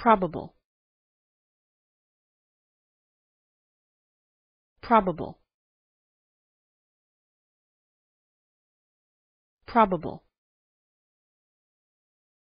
probable. Probable. Probable.